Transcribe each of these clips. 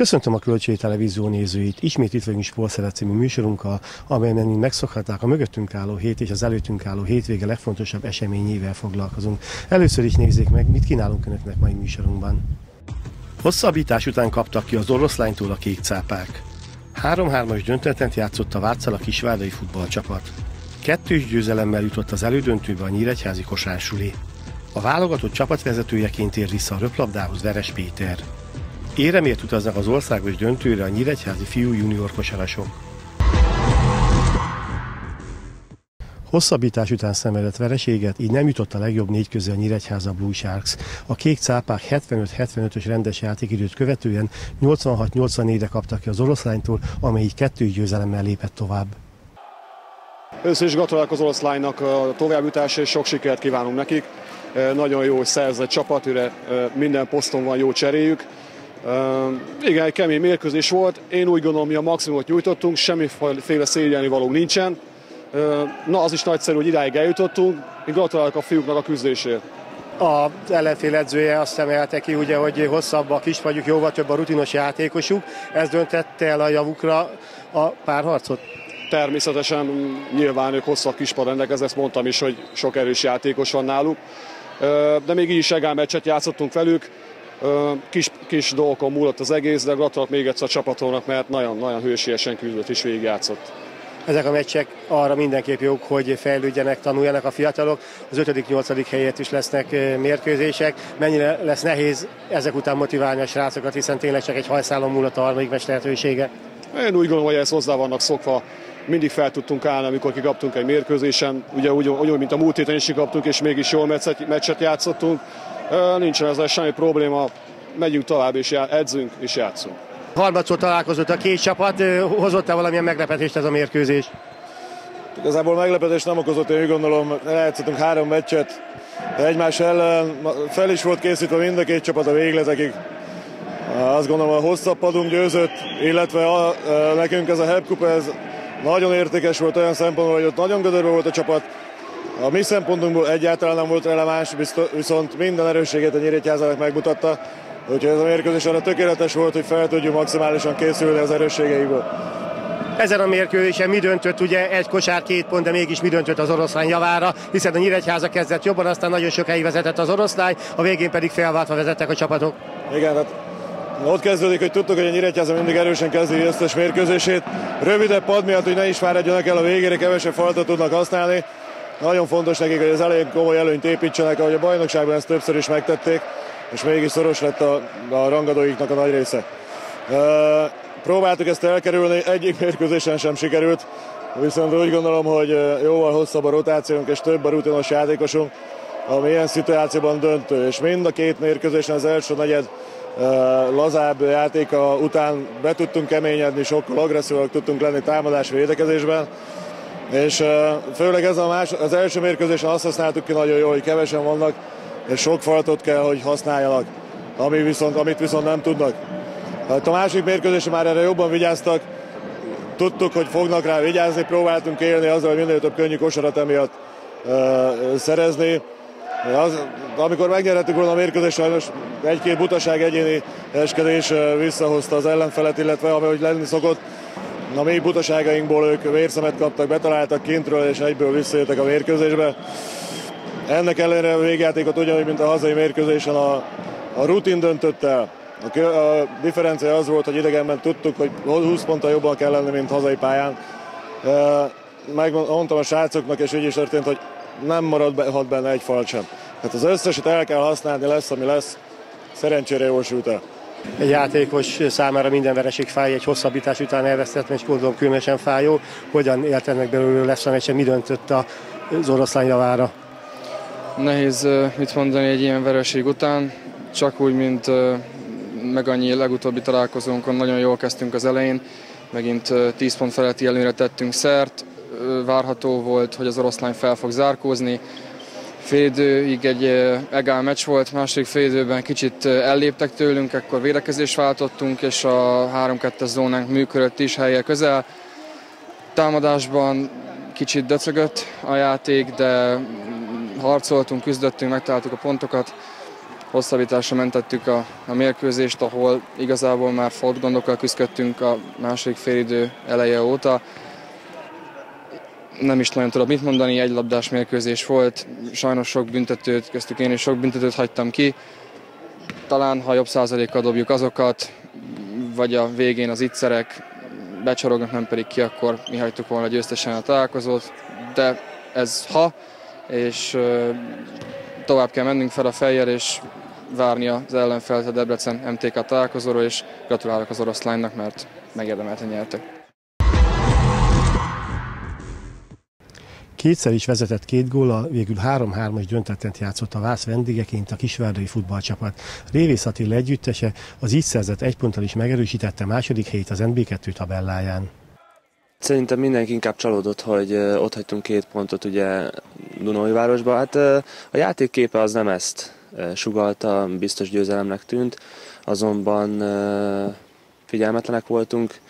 Köszöntöm a Kölcsei Televízió nézőit. Ismét itt vagyunk Sportszeret című műsorunkkal, amelyen megszokhatták a mögöttünk álló hét és az előttünk álló hétvége legfontosabb eseményével foglalkozunk. Először is nézzék meg, mit kínálunk Önöknek mai műsorunkban. Hosszabbítás után kaptak ki az oroszlánytól a kék cápák. 3-3-as döntetlent játszott a Várcala kisvárdai futballcsapat. Kettős győzelemmel jutott az elődöntőbe a Nyíregyházi kosársuli. A válogatott csapatvezetőjeként ér vissza a röplabdához Veres Péter. Éremért utaznak az országos döntőre a Nyíregyházi fiú junior kosarasok. Hosszabbítás után szenvedett vereséget, így nem jutott a legjobb négy közé a Nyíregyháza Blue Sharks. A kék cápák 75-75-ös rendes játékidőt követően 86-84-re kaptak ki az oroszlánytól, amely így kettő győzelemmel lépett tovább. Először is gratulálok az oroszlánynak a továbbjutásra, és sok sikert kívánunk nekik. Nagyon jó szerzett csapat, minden poszton van jó cseréjük. Igen, egy kemény mérkőzés volt. Én úgy gondolom, hogy a maximumot nyújtottunk, semmiféle szégyelni való nincsen. Na, az is nagyszerű, hogy idáig eljutottunk. Én gratulálok a fiúknak a küzdésért. Az ellenfél edzője azt emelte ki, ugye, hogy hosszabbak is vagyunk, jóval több a rutinos játékosuk. Ez döntette el a javukra a párharcot? Természetesen nyilván ők hosszabb kispar rendelkeznek, ezt mondtam is, hogy sok erős játékos van náluk. De még így is egál meccset játszottunk velük Kis, kis dolgokon múlott az egész, de gratulálok még egyszer a csapatónak, mert nagyon-nagyon hősiesen küzdött és végigjátszott. Ezek a meccsek arra mindenképp jók, hogy fejlődjenek, tanuljanak a fiatalok. Az 5.-8. helyet is lesznek mérkőzések. Mennyire lesz nehéz ezek után motiválni a srácokat, hiszen tényleg csak egy hajszálon múlott a harmadik meccs lehetősége? Én úgy gondolom, hogy ezt hozzá vannak szokva. Mindig fel tudtunk állni, amikor kikaptunk egy mérkőzésen. Ugye úgy, úgy mint a múlt héten is kikaptunk, és mégis jól meccset, meccset játszottunk. Nincsen ezzel semmi probléma, megyünk tovább és edzünk és játszunk. Harmadszor találkozott a két csapat, hozott-e valamilyen meglepetést ez a mérkőzés? Igazából meglepetés nem okozott, én úgy gondolom, eljátszottunk három meccset, egymás ellen fel is volt készítve mind a két csapat a végletekig. Azt gondolom, a hosszabb padunk győzött, illetve a, a, nekünk ez a Help Cup, ez nagyon értékes volt olyan szempontból, hogy ott nagyon gödörben volt a csapat, a mi szempontunkból egyáltalán nem volt releváns, viszont minden erősségét a Nyíregyházának megmutatta, úgyhogy ez a mérkőzés arra tökéletes volt, hogy fel tudjuk maximálisan készülni az erősségeiből. Ezen a mérkőzésen mi döntött, ugye egy kosár két pont, de mégis mi döntött az oroszlány javára, hiszen a Nyíregyháza kezdett jobban, aztán nagyon sokáig vezetett az oroszlány, a végén pedig felváltva vezettek a csapatok. Igen, hát ott kezdődik, hogy tudtuk, hogy a Nyíregyháza mindig erősen kezdi összes mérkőzését. Rövidebb pad miatt, hogy ne is fáradjanak el a végére, kevesebb faltot tudnak használni. Nagyon fontos nekik, hogy az elején komoly előnyt építsenek, ahogy a bajnokságban ezt többször is megtették, és mégis szoros lett a, a rangadóiknak a nagy része. E, próbáltuk ezt elkerülni, egyik mérkőzésen sem sikerült, viszont úgy gondolom, hogy jóval hosszabb a rotációnk és több a rutinos játékosunk, ami ilyen szituációban döntő, és mind a két mérkőzésen az első negyed lazább játéka után be tudtunk keményedni, sokkal agresszívak tudtunk lenni támadás védekezésben, és főleg ez a más, az első mérkőzésen azt használtuk ki nagyon jó, hogy kevesen vannak, és sok faltot kell, hogy használjanak, ami viszont, amit viszont nem tudnak. Hát a másik mérkőzésen már erre jobban vigyáztak, tudtuk, hogy fognak rá vigyázni, próbáltunk élni azzal, hogy minél több könnyű kosarat emiatt uh, szerezni. Az, amikor megnyerhetük volna a mérkőzést, sajnos egy-két butaság, egyéni eskedés visszahozta az ellenfelet, illetve ahogy lenni szokott, a mi butaságainkból ők vérszemet kaptak, betaláltak kintről, és egyből visszajöttek a mérkőzésbe. Ennek ellenére a végjátékot ugyanúgy, mint a hazai mérkőzésen a, a rutin döntött el. A, a differencia az volt, hogy idegenben tudtuk, hogy 20 ponttal jobban kell lenni, mint hazai pályán. Megmondtam a srácoknak, és így is történt, hogy nem maradhat benne egy fal sem. Tehát az összeset el kell használni, lesz, ami lesz. Szerencsére jól sült el. Egy játékos számára minden vereség fáj, egy hosszabbítás után elvesztett meccs, gondolom különösen fájó. Hogyan éltenek belőle lesz a meccsen, mi döntött az oroszlán javára? Nehéz mit mondani egy ilyen vereség után, csak úgy, mint meg annyi legutóbbi találkozónkon nagyon jól kezdtünk az elején, megint 10 pont feletti előre tettünk szert, várható volt, hogy az oroszlány fel fog zárkózni, Félidőig egy egál meccs volt, második félidőben kicsit elléptek tőlünk, akkor védekezést váltottunk, és a 3-2-es zónánk működött is helye közel. Támadásban kicsit döcögött a játék, de harcoltunk, küzdöttünk, megtaláltuk a pontokat. hosszabbításra mentettük a, a mérkőzést, ahol igazából már folt gondokkal küzdöttünk a második félidő eleje óta. Nem is nagyon tudok mit mondani, egy labdás mérkőzés volt, sajnos sok büntetőt, köztük én is sok büntetőt hagytam ki. Talán, ha jobb százalékkal dobjuk azokat, vagy a végén az ittszerek becsorognak, nem pedig ki, akkor mi hagytuk volna győztesen a találkozót, de ez ha, és tovább kell mennünk fel a fejjel, és várni az ellenfelet a Debrecen MTK találkozóról, és gratulálok az oroszlánynak, mert megérdemelten nyertek. Kétszer is vezetett két góla, végül 3-3-as döntettent játszott a Vász vendégeként a kisvárdai futballcsapat. Révész Attila együttese az így szerzett egy ponttal is megerősítette második helyét az NB2 tabelláján. Szerintem mindenki inkább csalódott, hogy ott hagytunk két pontot ugye Dunói-városba. Hát a játék képe az nem ezt sugalta, biztos győzelemnek tűnt, azonban figyelmetlenek voltunk,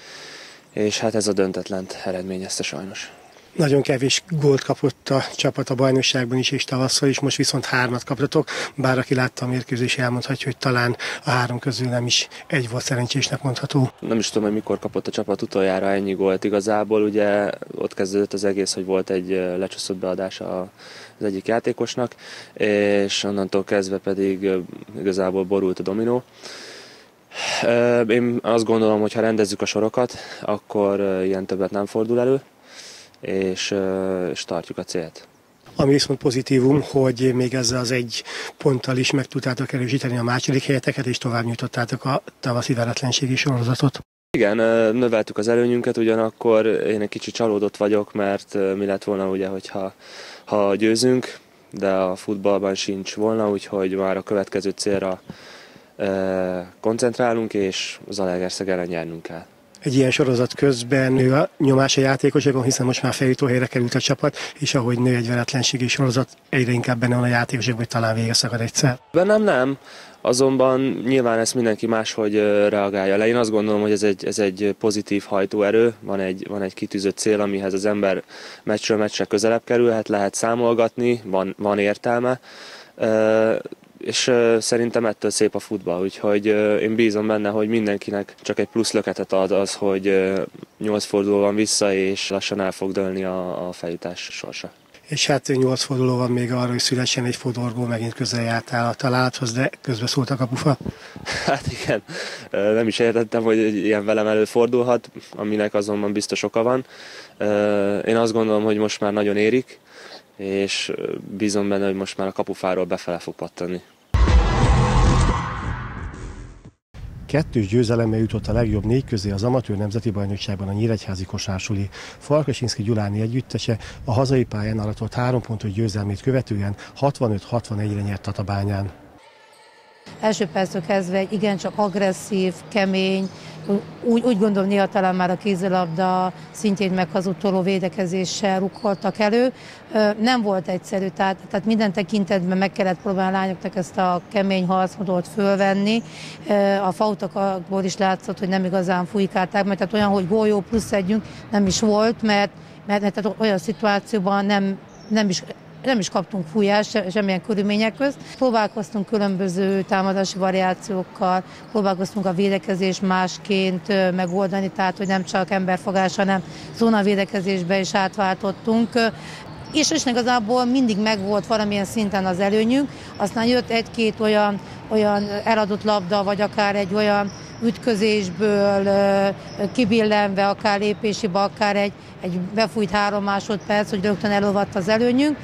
és hát ez a döntetlent eredményezte sajnos. Nagyon kevés gólt kapott a csapat a bajnokságban is, és tavasszal is, most viszont hármat kaptatok, bár aki látta a mérkőzés elmondhatja, hogy talán a három közül nem is egy volt szerencsésnek mondható. Nem is tudom, hogy mikor kapott a csapat utoljára ennyi gólt igazából, ugye ott kezdődött az egész, hogy volt egy lecsúszott beadása az egyik játékosnak, és onnantól kezdve pedig igazából borult a dominó. Én azt gondolom, hogy ha rendezzük a sorokat, akkor ilyen többet nem fordul elő és, és tartjuk a célt. Ami viszont pozitívum, hogy még ezzel az egy ponttal is meg tudtátok erősíteni a második helyeteket, és tovább nyújtottátok a tavaszi veretlenségi sorozatot. Igen, növeltük az előnyünket, ugyanakkor én egy kicsit csalódott vagyok, mert mi lett volna ugye, hogyha ha győzünk, de a futballban sincs volna, úgyhogy már a következő célra koncentrálunk, és az Alegerszeg ellen nyernünk kell egy ilyen sorozat közben nő a nyomás a játékosokon, hiszen most már feljutó helyre került a csapat, és ahogy nő egy veretlenségi sorozat, egyre inkább benne van a játékosok, hogy talán vége szakad egyszer. Bennem nem, azonban nyilván ezt mindenki máshogy reagálja le. Én azt gondolom, hogy ez egy, ez egy pozitív hajtóerő, van egy, van egy kitűzött cél, amihez az ember meccsről meccsre közelebb kerülhet, lehet számolgatni, van, van értelme és szerintem ettől szép a futball, úgyhogy én bízom benne, hogy mindenkinek csak egy plusz löketet ad az, hogy nyolc forduló van vissza, és lassan el fog dőlni a, a feljutás sorsa. És hát nyolc forduló van még arra, hogy szülessen egy fodorgó, megint közel jártál a találathoz, de közben szóltak a bufa. Hát igen, nem is értettem, hogy ilyen velem előfordulhat, aminek azonban biztos oka van. Én azt gondolom, hogy most már nagyon érik, és bízom benne, hogy most már a kapufáról befele fog pattani. Kettős győzelemmel jutott a legjobb négy közé az amatőr nemzeti bajnokságban a Nyíregyházi kosársuli. Farkasinszki Gyuláni együttese a hazai pályán aratott három pontos győzelmét követően 65-61-re nyert Tatabányán. Első perctől kezdve egy igencsak agresszív, kemény, úgy, úgy gondolom néha talán már a kézilabda szintjén meghazudtoló védekezéssel rukkoltak elő. Nem volt egyszerű, tehát, tehát minden tekintetben meg kellett próbálni a lányoknak ezt a kemény harcmodot fölvenni. A fautokból is látszott, hogy nem igazán fújkálták, mert tehát olyan, hogy golyó plusz együnk nem is volt, mert, mert, mert tehát olyan szituációban nem, nem is nem is kaptunk fújást semmilyen körülmények közt. Próbálkoztunk különböző támadási variációkkal, próbálkoztunk a védekezés másként megoldani, tehát hogy nem csak emberfogás, hanem zónavédekezésbe is átváltottunk és, és igazából mindig megvolt valamilyen szinten az előnyünk, aztán jött egy-két olyan, olyan eladott labda, vagy akár egy olyan ütközésből kibillenve, akár lépésibe, akár egy, egy befújt három másodperc, hogy rögtön elolvadt az előnyünk,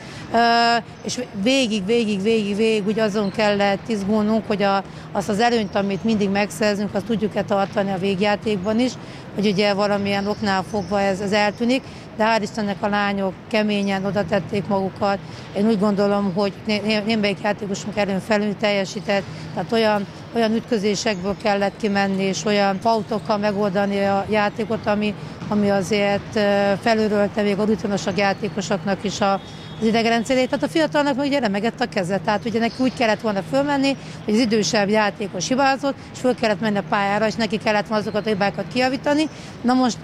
és végig, végig, végig, végig úgy azon kellett izgulnunk, hogy a, azt az előnyt, amit mindig megszerzünk, azt tudjuk-e tartani a végjátékban is, hogy ugye valamilyen oknál fogva ez, ez eltűnik, de hál' Istennek a lányok keményen oda tették magukat. Én úgy gondolom, hogy némelyik játékosunk erőn felül teljesített, tehát olyan, olyan ütközésekből kellett kimenni, és olyan pautokkal megoldani a játékot, ami, ami azért felülölte még a rutinosabb játékosoknak is a, az idegrendszerét. Tehát a fiatalnak meg ugye remegett a keze, tehát ugye neki úgy kellett volna fölmenni, hogy az idősebb játékos hibázott, és föl kellett menni a pályára, és neki kellett volna azokat a hibákat kiavítani. Na most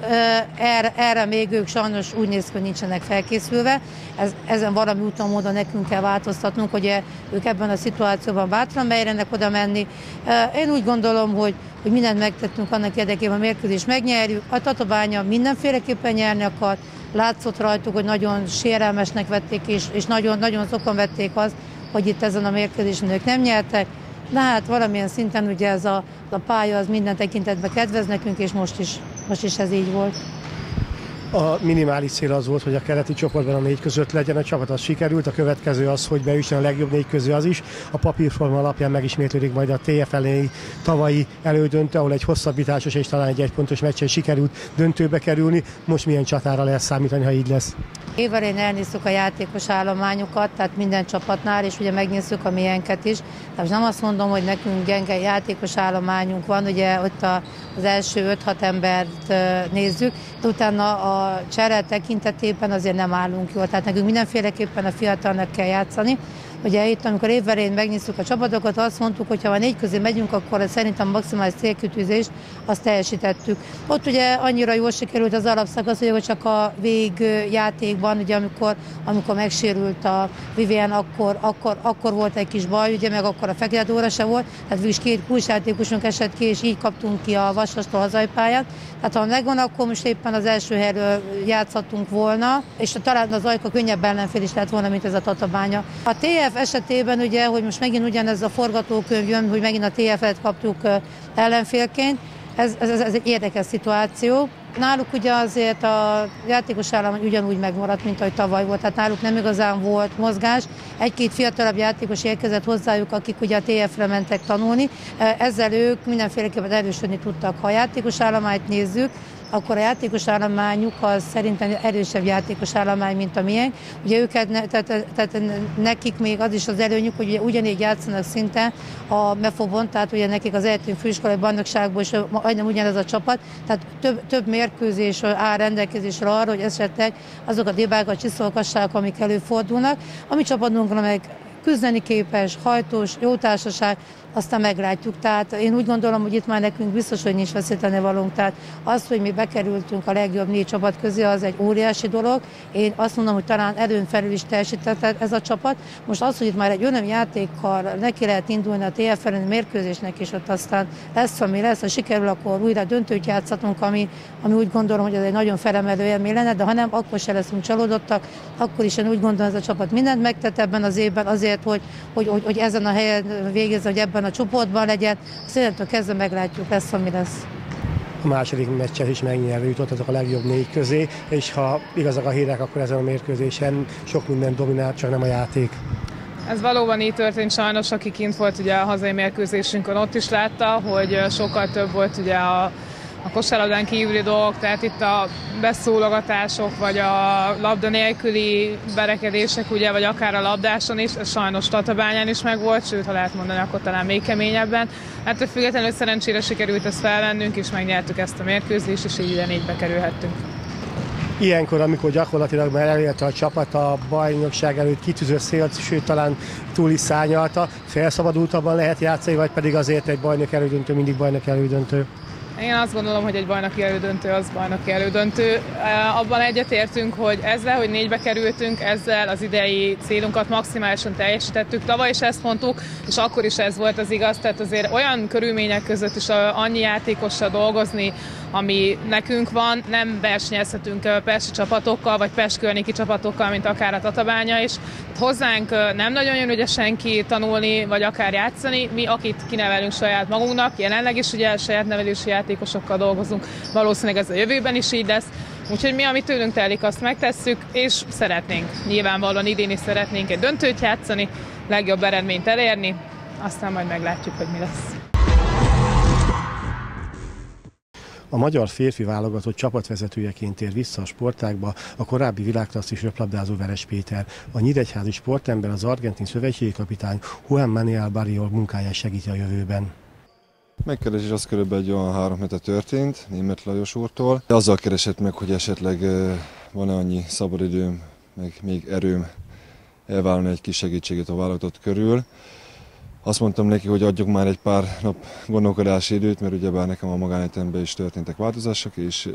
erre, erre még ők sajnos úgy néz ki, hogy nincsenek felkészülve. Ez, ezen valami úton módon nekünk kell változtatnunk, hogy ők ebben a szituációban bátran merjenek oda menni. Én úgy gondolom, hogy hogy mindent megtettünk annak érdekében, a mérkőzést megnyerjük. A Tatabánya mindenféleképpen nyerni akar, látszott rajtuk, hogy nagyon sérelmesnek vették, és, és nagyon, nagyon sokan vették azt, hogy itt ezen a mérkőzésen ők nem nyertek. De hát valamilyen szinten ugye ez a, a pálya az minden tekintetben kedvez nekünk, és most is, most is ez így volt. A minimális cél az volt, hogy a keleti csoportban a négy között legyen, a csapat az sikerült, a következő az, hogy beüssen a legjobb négy közül az is. A papírforma alapján megismétlődik majd a TFL tavalyi elődöntő, ahol egy hosszabbításos és talán egy egypontos meccsen sikerült döntőbe kerülni. Most milyen csatára lehet számítani, ha így lesz? Évelén elnéztük a játékos állományokat, tehát minden csapatnál, és ugye megnézzük a miénket is. Tehát nem azt mondom, hogy nekünk gyenge játékos állományunk van, ugye ott az első 5-6 embert nézzük, de utána a csere tekintetében azért nem állunk jól. Tehát nekünk mindenféleképpen a fiatalnak kell játszani. Ugye itt, amikor évvelén megnyitjuk a csapatokat, azt mondtuk, hogy ha a négy közé megyünk, akkor szerintem maximális célkütőzést azt teljesítettük. Ott ugye annyira jól sikerült az alapszakasz, hogy csak a végjátékban, ugye amikor, amikor megsérült a Vivien, akkor, akkor, akkor, volt egy kis baj, ugye meg akkor a fekete óra se volt, tehát is két kulcsjátékosunk esett ki, és így kaptunk ki a vasastól hazai pályát. Tehát ha megvan, akkor most éppen az első helyről játszhatunk volna, és talán az Ajka könnyebb ellenfél is lett volna, mint ez a Tatabánya. A TF esetében ugye, hogy most megint ugyanez a forgatókönyv jön, hogy megint a TF-et kaptuk ellenfélként, ez, ez, ez egy érdekes szituáció. Náluk ugye azért a játékos állomány ugyanúgy megmaradt, mint ahogy tavaly volt, tehát náluk nem igazán volt mozgás. Egy-két fiatalabb játékos érkezett hozzájuk, akik ugye a TF-re mentek tanulni. Ezzel ők mindenféleképpen erősödni tudtak. Ha a játékos állományt nézzük, akkor a játékos állományuk az szerintem erősebb játékos állomány, mint a miénk. Ugye őket, ne, tehát, tehát nekik még az is az előnyük, hogy ugye ugyanígy játszanak szinte a Mefobon, tehát ugye nekik az eltűn főiskolai bajnokságból is majdnem ugyanez a csapat, tehát több, több mérkőzés áll rendelkezésre arra, hogy esetleg azok a dibákat csiszolgassák, amik előfordulnak. A mi csapatunkra meg küzdeni képes, hajtós, jó társaság, aztán meglátjuk. Tehát én úgy gondolom, hogy itt már nekünk biztos, hogy nincs veszíteni valónk. Tehát az, hogy mi bekerültünk a legjobb négy csapat közé, az egy óriási dolog. Én azt mondom, hogy talán erőn felül is teljesített ez a csapat. Most az, hogy itt már egy önöm játékkal neki lehet indulni a TFL mérkőzésnek, és ott aztán lesz, ami lesz, ha sikerül, akkor újra döntőt játszhatunk, ami, ami úgy gondolom, hogy ez egy nagyon felemelő élmény lenne, de ha nem, akkor se leszünk csalódottak, akkor is én úgy gondolom, ez a csapat mindent megtett ebben az évben azért, hogy, hogy, hogy, hogy ezen a helyen végez, hogy ebben ebben a csoportban legyen. Szerintem kezdve meglátjuk, lesz, ami lesz. A második meccset is megnyerve jutottak a legjobb négy közé, és ha igazak a hírek, akkor ezen a mérkőzésen sok minden dominált, csak nem a játék. Ez valóban így történt sajnos, aki kint volt ugye a hazai mérkőzésünkön, ott is látta, hogy sokkal több volt ugye a a kosárlabdán kívüli dolgok, tehát itt a beszólogatások, vagy a labda nélküli berekedések, ugye, vagy akár a labdáson is, ez sajnos Tatabányán is megvolt, sőt, ha lehet mondani, akkor talán még keményebben. Hát függetlenül szerencsére sikerült ezt felvennünk, és megnyertük ezt a mérkőzést, és így ide négybe kerülhettünk. Ilyenkor, amikor gyakorlatilag már elérte a csapat a bajnokság előtt kitűző szélt, sőt talán túl is szányalta, felszabadultabban lehet játszani, vagy pedig azért egy bajnok elődöntő mindig bajnok elődöntő? Én azt gondolom, hogy egy bajnoki elődöntő az bajnoki elődöntő. Abban egyetértünk, hogy ezzel, hogy négybe kerültünk, ezzel az idei célunkat maximálisan teljesítettük. Tavaly is ezt mondtuk, és akkor is ez volt az igaz. Tehát azért olyan körülmények között is annyi játékossal dolgozni, ami nekünk van, nem versenyezhetünk Pesti csapatokkal, vagy Pest környéki csapatokkal, mint akár a Tatabánya is. Hozzánk nem nagyon jön ugye senki tanulni, vagy akár játszani. Mi, akit kinevelünk saját magunknak, jelenleg is ugye saját nevelési játékosokkal dolgozunk, valószínűleg ez a jövőben is így lesz. Úgyhogy mi, amit tőlünk telik, azt megtesszük, és szeretnénk. Nyilvánvalóan idén is szeretnénk egy döntőt játszani, legjobb eredményt elérni, aztán majd meglátjuk, hogy mi lesz. A magyar férfi válogatott csapatvezetőjeként tér vissza a sportágba a korábbi világklasszis röplabdázó Veres Péter. A nyíregyházi sportember az argentin szövetségi kapitány Juan Manuel Barriol munkáját segíti a jövőben. Megkeresés az körülbelül egy olyan három hete történt, német Lajos úrtól. Azzal keresett meg, hogy esetleg van-e annyi szabadidőm, meg még erőm elvállalni egy kis segítséget a válogatott körül. Azt mondtam neki, hogy adjuk már egy pár nap gondolkodási időt, mert ugyebár nekem a magánétemben is történtek változások, és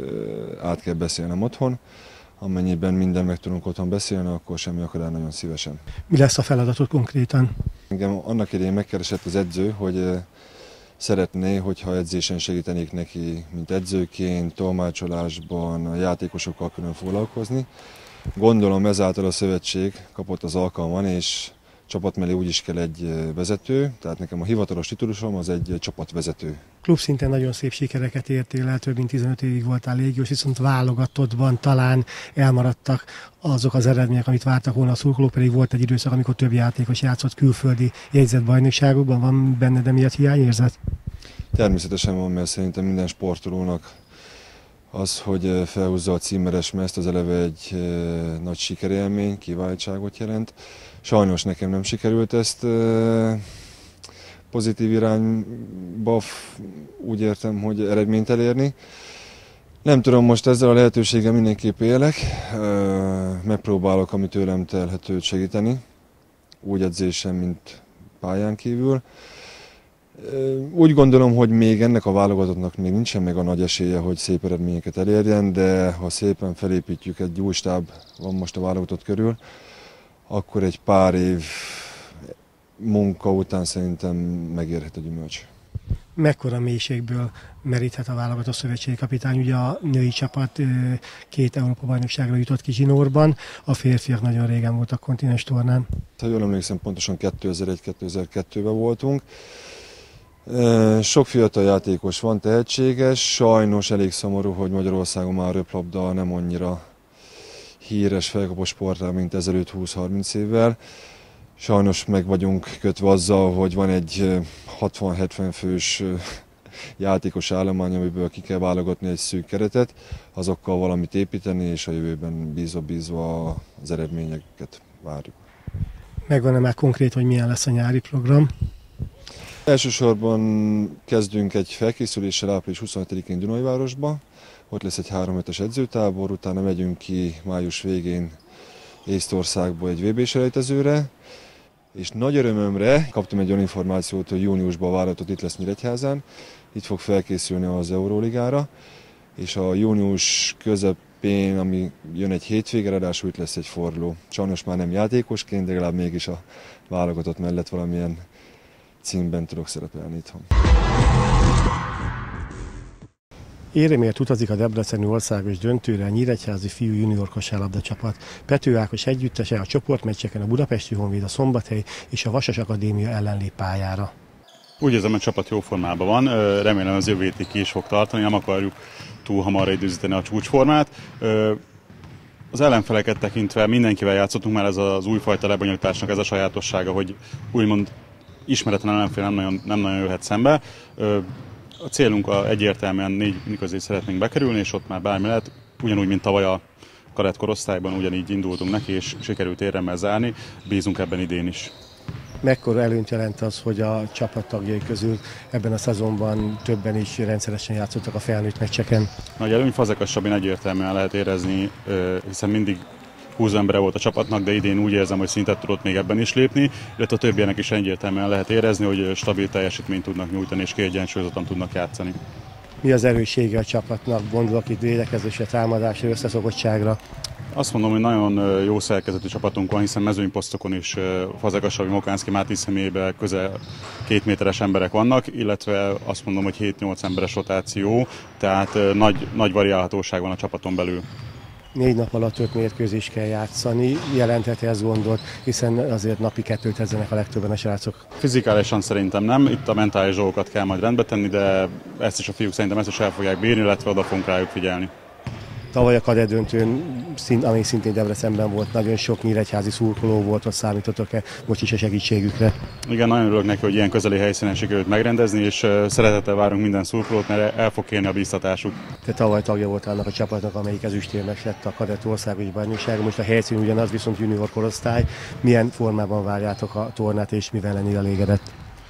át kell beszélnem otthon. Amennyiben minden meg tudunk otthon beszélni, akkor semmi akadály nagyon szívesen. Mi lesz a feladatod konkrétan? Engem annak idején megkeresett az edző, hogy szeretné, hogyha edzésen segítenék neki, mint edzőként, tolmácsolásban, a játékosokkal külön foglalkozni. Gondolom ezáltal a szövetség kapott az alkalman, és csapat mellé úgy is kell egy vezető, tehát nekem a hivatalos titulusom az egy csapatvezető. Klub szinten nagyon szép sikereket értél el, több mint 15 évig voltál légiós, viszont válogatottban talán elmaradtak azok az eredmények, amit vártak volna a szurkolók, pedig volt egy időszak, amikor több játékos játszott külföldi jegyzett bajnokságokban. Van benned emiatt hiányérzet? Természetesen van, mert szerintem minden sportolónak az, hogy felhúzza a címeres mezt, az eleve egy nagy sikerélmény, kiváltságot jelent. Sajnos nekem nem sikerült ezt pozitív irányba úgy értem, hogy eredményt elérni. Nem tudom, most ezzel a lehetőséggel mindenképp élek, megpróbálok, amit tőlem telhetőt segíteni, úgy edzésem, mint pályán kívül. Úgy gondolom, hogy még ennek a válogatottnak még nincsen meg a nagy esélye, hogy szép eredményeket elérjen, de ha szépen felépítjük, egy új stáb van most a válogatott körül, akkor egy pár év munka után szerintem megérhet a gyümölcs. Mekkora mélységből meríthet a válogatott szövetségi kapitány? Ugye a női csapat két Európa bajnokságra jutott ki zsinórban, a férfiak nagyon régen voltak kontinens tornán. Ha jól emlékszem, pontosan 2001-2002-ben voltunk. Sok fiatal játékos van, tehetséges, sajnos elég szomorú, hogy Magyarországon már röplabda nem annyira híres felkapó sportál, mint ezelőtt 20-30 évvel. Sajnos meg vagyunk kötve azzal, hogy van egy 60-70 fős játékos állomány, amiből ki kell válogatni egy szűk keretet, azokkal valamit építeni, és a jövőben bízva bízva az eredményeket várjuk. Megvan-e már konkrét, hogy milyen lesz a nyári program? Elsősorban kezdünk egy felkészüléssel április 25-én Dunajvárosba, ott lesz egy 3 es edzőtábor, utána megyünk ki május végén Észtországba egy VB selejtezőre, és nagy örömömre kaptam egy olyan információt, hogy júniusban várható itt lesz Nyíregyházán, itt fog felkészülni az Euróligára, és a június közepén, ami jön egy hétvége, ráadásul itt lesz egy forló. Sajnos már nem játékosként, de legalább mégis a válogatott mellett valamilyen címben tudok szerepelni itthon. Éremért utazik a Debreceni országos döntőre a Nyíregyházi fiú junior kosárlabda csapat. Pető Ákos együttese a csoportmeccseken a Budapesti Honvéd, a Szombathely és a Vasas Akadémia ellen lép pályára. Úgy érzem, hogy a csapat jó formában van, remélem az jövő ki is fog tartani, nem akarjuk túl hamar időzíteni a csúcsformát. Az ellenfeleket tekintve mindenkivel játszottunk már ez az újfajta lebonyolításnak ez a sajátossága, hogy úgymond ismeretlen ellenfél nem nagyon, nem nagyon jöhet szembe. A célunk a egyértelműen négy közé szeretnénk bekerülni, és ott már bármi lehet, ugyanúgy, mint tavaly a kadett korosztályban ugyanígy indultunk neki, és sikerült éremmel zárni, bízunk ebben idén is. Mekkora előnyt jelent az, hogy a csapattagjai közül ebben a szezonban többen is rendszeresen játszottak a felnőtt meccseken? Nagy előny, Fazekas Sabin egyértelműen lehet érezni, hiszen mindig húzó embere volt a csapatnak, de idén úgy érzem, hogy szintet tudott még ebben is lépni, illetve a többiek is egyértelműen lehet érezni, hogy stabil teljesítményt tudnak nyújtani és kiegyensúlyozottan tudnak játszani. Mi az erőssége a csapatnak? Gondolok itt védekezésre, támadásra, összeszokottságra. Azt mondom, hogy nagyon jó szerkezetű csapatunk van, hiszen mezőnyposztokon is Fazagasavi, Mokánszki, Máté személyében közel két méteres emberek vannak, illetve azt mondom, hogy 7-8 emberes rotáció, tehát nagy, nagy variálhatóság van a csapaton belül négy nap alatt öt mérkőzést kell játszani, jelentheti ez gondot, hiszen azért napi kettőt ezzenek a legtöbben a srácok. Fizikálisan szerintem nem, itt a mentális dolgokat kell majd rendbe tenni, de ezt is a fiúk szerintem ezt is el fogják bírni, illetve oda fogunk rájuk figyelni. Tavaly a kadett döntőn, ami szintén Debrecenben volt, nagyon sok nyíregyházi szurkoló volt, ott számítottak-e most is a segítségükre? Igen, nagyon örülök neki, hogy ilyen közeli helyszínen sikerült megrendezni, és szeretettel várunk minden szurkolót, mert el fog kérni a bíztatásuk. Te tavaly tagja volt annak a csapatnak, amelyik ezüstérmes lett a kadett országos bajnokság. Most a helyszín ugyanaz, viszont junior korosztály. Milyen formában várjátok a tornát, és mivel lennél elégedett?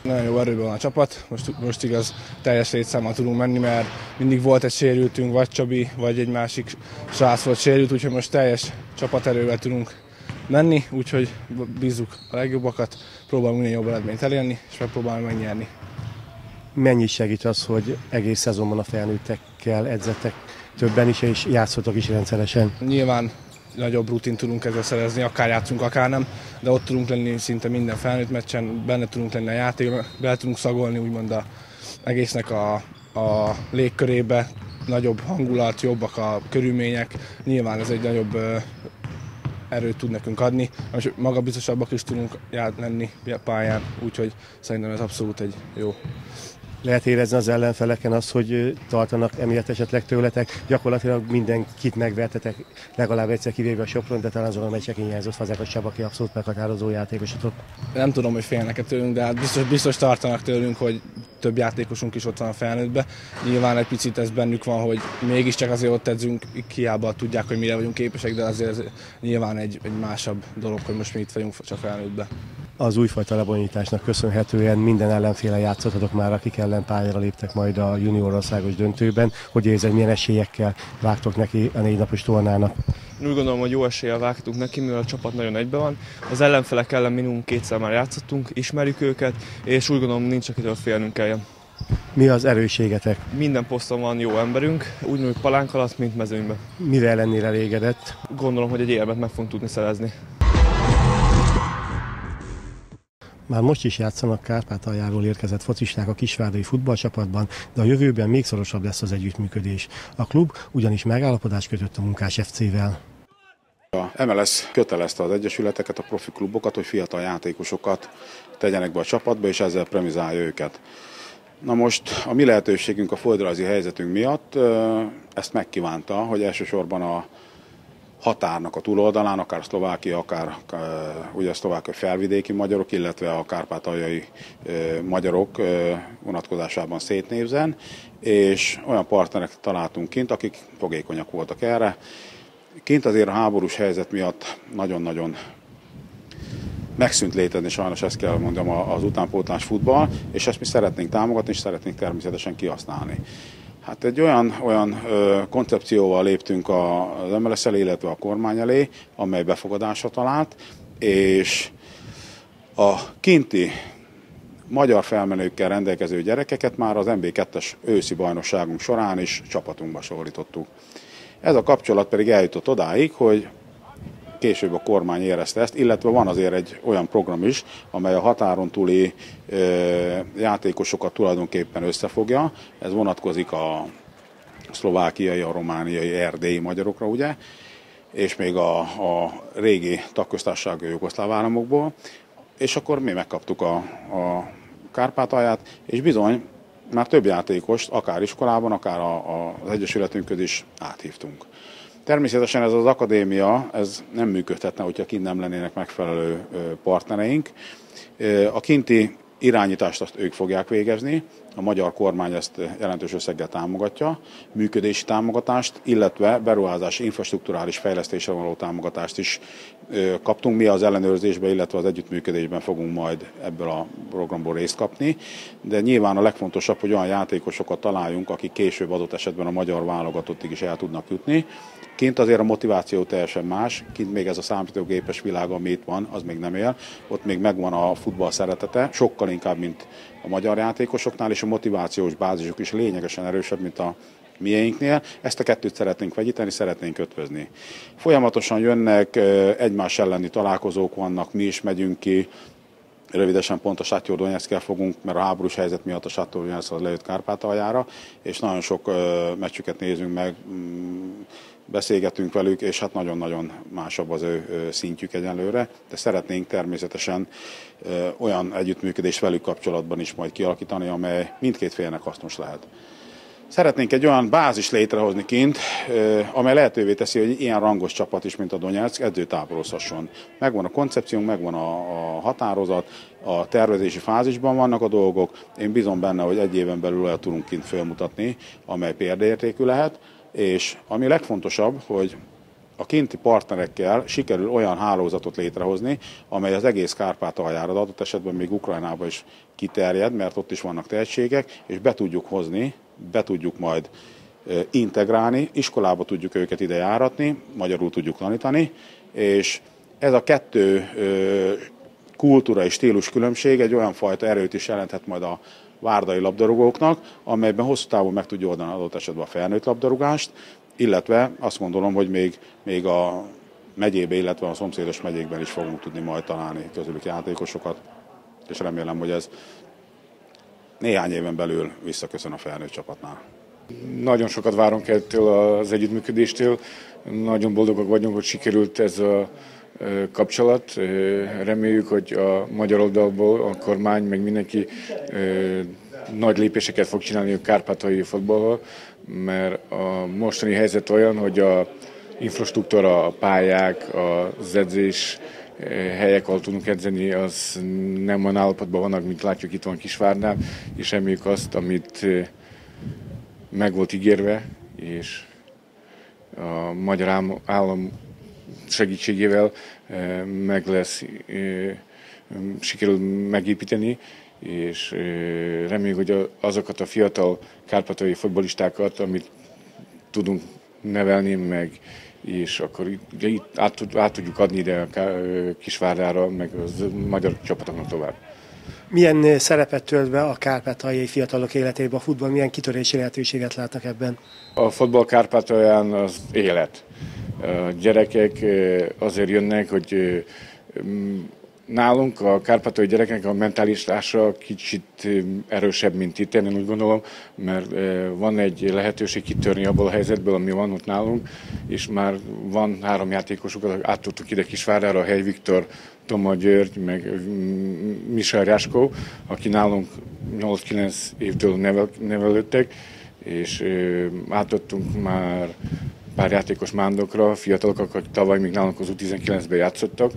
Nagyon jó erőben van a csapat, most, most igaz teljes létszámmal tudunk menni, mert mindig volt egy sérültünk, vagy Csabi, vagy egy másik srác volt sérült, úgyhogy most teljes csapaterővel tudunk menni, úgyhogy bízzuk a legjobbakat, próbálunk minél jobb eredményt elérni, és megpróbálunk megnyerni. Mennyi segít az, hogy egész szezonban a felnőttekkel edzettek többen is, és játszotok is rendszeresen? Nyilván nagyobb rutin tudunk ezzel szerezni, akár játszunk, akár nem, de ott tudunk lenni szinte minden felnőtt meccsen, benne tudunk lenni a játékban, bele tudunk szagolni úgymond a egésznek a, a légkörébe, nagyobb hangulat, jobbak a körülmények, nyilván ez egy nagyobb erőt tud nekünk adni, és magabiztosabbak is tudunk lenni pályán, úgyhogy szerintem ez abszolút egy jó lehet érezni az ellenfeleken azt, hogy tartanak emiatt esetleg tőletek. Gyakorlatilag mindenkit megvertetek, legalább egyszer kivéve a Sopron, de talán azon a meccseken hiányzott Fazekas Csaba, aki abszolút meghatározó játékosotok. Nem tudom, hogy félnek-e tőlünk, de hát biztos, biztos tartanak tőlünk, hogy több játékosunk is ott van a felnőttbe. Nyilván egy picit ez bennük van, hogy mégiscsak azért ott edzünk, hiába tudják, hogy mire vagyunk képesek, de azért nyilván egy, egy másabb dolog, hogy most mi itt vagyunk csak felnőttbe az újfajta lebonyításnak köszönhetően minden ellenféle játszottatok már, akik ellen pályára léptek majd a junior országos döntőben. Hogy érzed, milyen esélyekkel vágtok neki a négy napos tornának? Úgy gondolom, hogy jó eséllyel vágtunk neki, mivel a csapat nagyon egybe van. Az ellenfelek ellen minimum kétszer már játszottunk, ismerjük őket, és úgy gondolom nincs, akitől félnünk kelljen. Mi az erőségetek? Minden poszton van jó emberünk, úgy palánk alatt, mint mezőnyben. Mire lennél elégedett? Gondolom, hogy egy érmet meg fogunk tudni szerezni. Már most is játszanak Kárpátaljáról érkezett focisták a kisvárdai futballcsapatban, de a jövőben még szorosabb lesz az együttműködés. A klub ugyanis megállapodást kötött a Munkás FC-vel. A MLS kötelezte az egyesületeket, a profi klubokat, hogy fiatal játékosokat tegyenek be a csapatba, és ezzel premizálja őket. Na most a mi lehetőségünk a földrajzi helyzetünk miatt ezt megkívánta, hogy elsősorban a határnak a túloldalán, akár Szlovákia, akár ugye szlovákai felvidéki magyarok, illetve a kárpátaljai magyarok vonatkozásában szétnévzen, és olyan partnerek találtunk kint, akik fogékonyak voltak erre. Kint azért a háborús helyzet miatt nagyon-nagyon megszűnt létezni, sajnos ezt kell mondjam, az utánpótlás futball, és ezt mi szeretnénk támogatni, és szeretnénk természetesen kihasználni. Hát egy olyan, olyan ö, koncepcióval léptünk az MLS elé, illetve a kormány elé, amely befogadásra talált, és a kinti magyar felmenőkkel rendelkező gyerekeket már az MB2-es őszi bajnokságunk során is csapatunkba sorítottuk. Ez a kapcsolat pedig eljutott odáig, hogy később a kormány érezte ezt, illetve van azért egy olyan program is, amely a határon túli játékosokat tulajdonképpen összefogja. Ez vonatkozik a szlovákiai, a romániai, erdélyi magyarokra, ugye, és még a, a régi tagköztársaság jugoszláv államokból, és akkor mi megkaptuk a, a Kárpátalját, és bizony már több játékost, akár iskolában, akár a, a, az Egyesületünkhöz is áthívtunk. Természetesen ez az akadémia, ez nem működhetne, hogyha kint nem lennének megfelelő partnereink. A kinti irányítást azt ők fogják végezni, a magyar kormány ezt jelentős összeggel támogatja, működési támogatást, illetve beruházási infrastruktúrális fejlesztésre való támogatást is kaptunk mi az ellenőrzésbe, illetve az együttműködésben fogunk majd ebből a programból részt kapni, de nyilván a legfontosabb, hogy olyan játékosokat találjunk, akik később adott esetben a magyar válogatottig is el tudnak jutni. Kint azért a motiváció teljesen más, kint még ez a számítógépes világ, ami itt van, az még nem él, ott még megvan a futball szeretete, sokkal inkább, mint a magyar játékosoknál, és a motivációs bázisuk is lényegesen erősebb, mint a mieinknél. Ezt a kettőt szeretnénk vegyíteni, szeretnénk ötvözni. Folyamatosan jönnek egymás elleni találkozók vannak, mi is megyünk ki, rövidesen pont a Sátyó Donetszkel fogunk, mert a háborús helyzet miatt a Sátyó Donetsz az lejött Kárpátaljára, és nagyon sok meccsüket nézünk meg, mm, beszélgetünk velük, és hát nagyon-nagyon másabb az ő szintjük egyenlőre, de szeretnénk természetesen olyan együttműködést velük kapcsolatban is majd kialakítani, amely mindkét félnek hasznos lehet. Szeretnénk egy olyan bázis létrehozni kint, amely lehetővé teszi, hogy ilyen rangos csapat is, mint a Donetsk, edzőtáborozhasson. Megvan a koncepciónk, megvan a, a határozat, a tervezési fázisban vannak a dolgok. Én bízom benne, hogy egy éven belül el tudunk kint felmutatni, amely példaértékű lehet, és ami legfontosabb, hogy a kinti partnerekkel sikerül olyan hálózatot létrehozni, amely az egész Kárpátaljára, adott esetben még Ukrajnába is kiterjed, mert ott is vannak tehetségek, és be tudjuk hozni, be tudjuk majd integrálni, iskolába tudjuk őket ide járatni, magyarul tudjuk tanítani, és Ez a kettő kultúra és stílus különbség egy olyan fajta erőt is jelenthet majd a várdai labdarúgóknak, amelyben hosszú távon meg tudja oldani adott esetben a felnőtt labdarúgást, illetve azt gondolom, hogy még, még a megyébe, illetve a szomszédos megyékben is fogunk tudni majd találni közülük játékosokat, és remélem, hogy ez néhány éven belül visszaköszön a felnőtt csapatnál. Nagyon sokat várunk ettől az együttműködéstől, nagyon boldogak vagyunk, hogy sikerült ez a kapcsolat. Reméljük, hogy a magyar oldalból a kormány, meg mindenki nagy lépéseket fog csinálni a kárpátai fotballal, mert a mostani helyzet olyan, hogy a infrastruktúra, a pályák, az edzés helyek, ahol tudunk edzeni, az nem olyan állapotban vannak, mint látjuk itt van Kisvárnál, és reméljük azt, amit meg volt ígérve, és a magyar állam segítségével meg lesz, sikerül megépíteni, és reméljük, hogy azokat a fiatal kárpatai fotbalistákat, amit tudunk nevelni, meg és akkor itt át, át tudjuk adni ide a Kisvárdára, meg a magyar csapatoknak tovább. Milyen szerepet tölt be a kárpátaljai fiatalok életében a futball, milyen kitörési lehetőséget látnak ebben? A futball Kárpátalján az élet. Gyerekek azért jönnek, hogy Nálunk a kárpátai gyerekek a mentalitása kicsit erősebb, mint itt, én úgy gondolom, mert van egy lehetőség kitörni abból a helyzetből, ami van ott nálunk, és már van három játékosuk, át tudtuk ide Kisvárdára, Hely Viktor, Toma György, meg Michel Ráskó, aki nálunk 8-9 évtől nevel, nevelődtek, és átadtunk már pár játékos mándokra, fiatalok, akik tavaly még nálunk az U19-ben játszottak,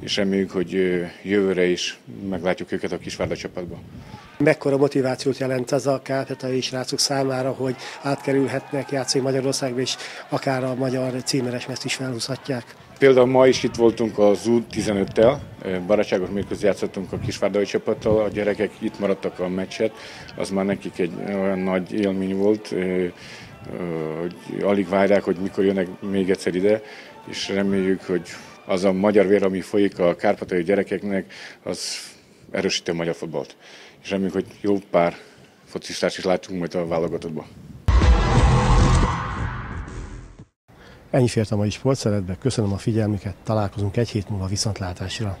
és reméljük, hogy jövőre is meglátjuk őket a Kisvárda csapatban. Mekkora motivációt jelent az a kárpetai srácok számára, hogy átkerülhetnek játszani Magyarországba, és akár a magyar címeres mezt is felhúzhatják? Például ma is itt voltunk az U15-tel, barátságos mérkőzést játszottunk a Kisvárdai csapattal, a gyerekek itt maradtak a meccset, az már nekik egy olyan nagy élmény volt, hogy alig várják, hogy mikor jönnek még egyszer ide, és reméljük, hogy az a magyar vér, ami folyik a kárpatai gyerekeknek, az erősíti a magyar fotbalt. És reméljük, hogy jó pár focistát is látunk majd a válogatottban. Ennyi fért a mai sportszeretbe, köszönöm a figyelmüket, találkozunk egy hét múlva viszontlátásra.